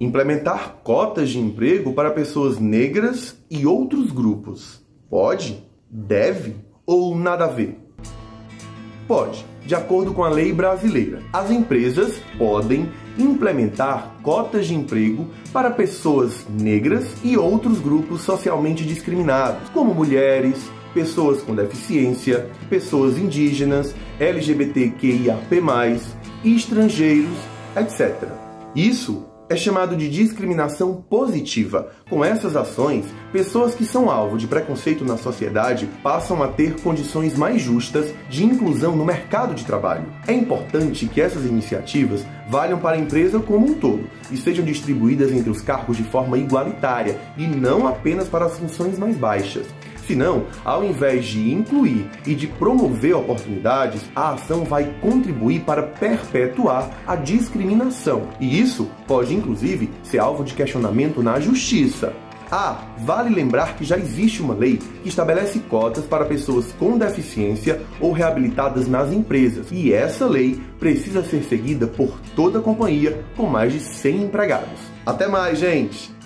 Implementar cotas de emprego para pessoas negras e outros grupos. Pode? Deve? Ou nada a ver? Pode, de acordo com a lei brasileira. As empresas podem implementar cotas de emprego para pessoas negras e outros grupos socialmente discriminados, como mulheres, pessoas com deficiência, pessoas indígenas, LGBTQIAP+, estrangeiros, etc. Isso é chamado de discriminação positiva. Com essas ações, pessoas que são alvo de preconceito na sociedade passam a ter condições mais justas de inclusão no mercado de trabalho. É importante que essas iniciativas valham para a empresa como um todo e sejam distribuídas entre os cargos de forma igualitária e não apenas para as funções mais baixas. Senão, ao invés de incluir e de promover oportunidades, a ação vai contribuir para perpetuar a discriminação. E isso pode, inclusive, ser alvo de questionamento na justiça. Ah, vale lembrar que já existe uma lei que estabelece cotas para pessoas com deficiência ou reabilitadas nas empresas, e essa lei precisa ser seguida por toda a companhia com mais de 100 empregados. Até mais, gente!